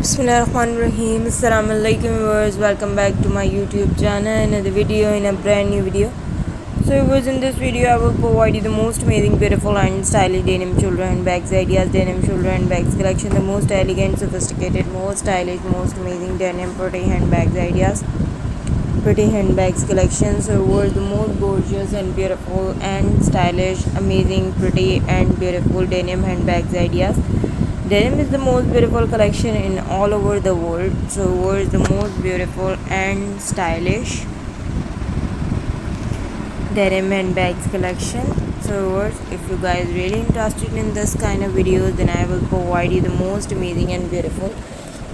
Bismillahirrahmanirrahim. Assalamu alaikum viewers. Welcome back to my YouTube channel. Another video in a brand new video. So viewers, in this video I will provide you the most amazing, beautiful and stylish denim shoulder handbags ideas, denim shoulder handbags collection, the most elegant, sophisticated, most stylish, most amazing denim pretty handbags ideas, pretty handbags collection. So viewers, the most gorgeous and beautiful and stylish, amazing, pretty and beautiful denim handbags ideas Denim is the most beautiful collection in all over the world. So was the most beautiful and stylish denim and bags collection. So if you guys really interested in this kind of videos then I will provide you the most amazing and beautiful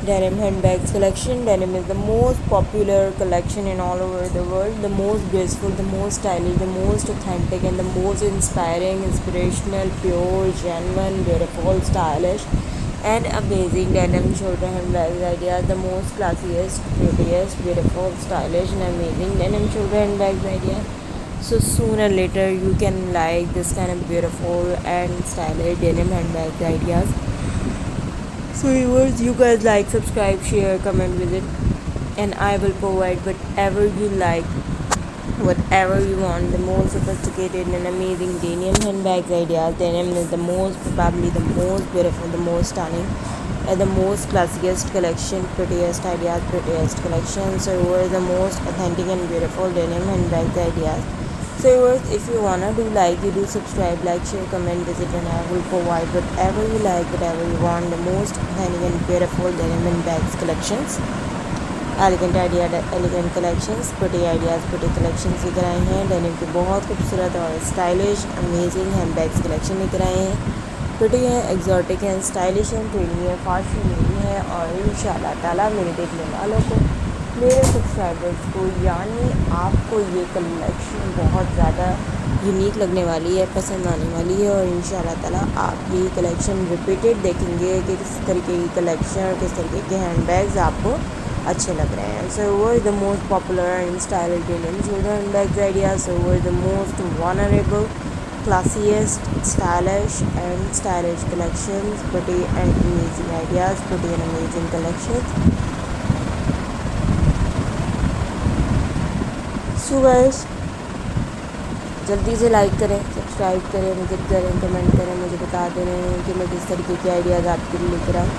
denim handbags collection denim is the most popular collection in all over the world. The most graceful the most stylish the most authentic and the most inspiring inspirational pure genuine beautiful stylish and amazing denim shoulder handbags ideas the most classiest prettiest beautiful stylish and amazing denim shoulder handbags ideas so sooner or later you can like this kind of beautiful and stylish denim handbags ideas so viewers. You guys like subscribe share comment visit and i will provide whatever you like whatever you want. The most sophisticated and amazing denim handbags ideas denim is the most probably the most beautiful the most stunning and the most classiest collection prettiest ideas prettiest collection so we're the most authentic and beautiful denim handbags ideas so viewers, if you wanna do like you do subscribe like share comment visit and i will provide whatever you like whatever you want the most authentic and beautiful denim and bags collections elegant idea elegant collections pretty ideas pretty collections लेकर आए हैं denim के बहुत खूबसूरत और stylish amazing handbags collection लेकर आए हैं pretty है एक्जॉटिक है स्टाइलिश है ट्रेंडी है फ़ैशन है और इन ताला मेरे देखने वालों को मेरे सब्सक्राइबर्स को, यानी आपको ये कलेक्शन बहुत ज़्यादा यूनिक लगने वाली है, पसंद आने वाली है और इन ताला आप ये कलेक्शन रिपीटेड देखेंगे कि किस तरीके की कलेक्शन और किस तरीके के हैंड बैग्स आपको अच्छे लग रहे हैं। सो वो is the most popular and style children handbags idea so वो is the most vulnerable classiest, stylish and stylish collections, pretty and amazing ideas, pretty and amazing collections. So guys जल्दी से like करें subscribe करें visit करें comment करें, मुझे बता दे रहे हैं कि मैं किस तरीके के आइडियाज़ आपके लिए लेकर आऊँ।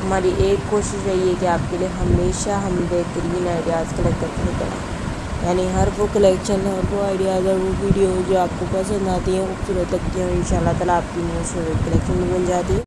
हमारी एक कोशिश रही है कि आपके लिए हमेशा हम बेहतरीन आइडियाज़ कलेक्ट करके लेकर यानी हर वो कलेक्शन हर वो आइडियाज़ और वो वीडियो जो आपको पसंद आती हैं खूबसूरत लगती हैं इन शाला आपकी मोस्ट फेवरेट कलेक्शन में बन जाती है।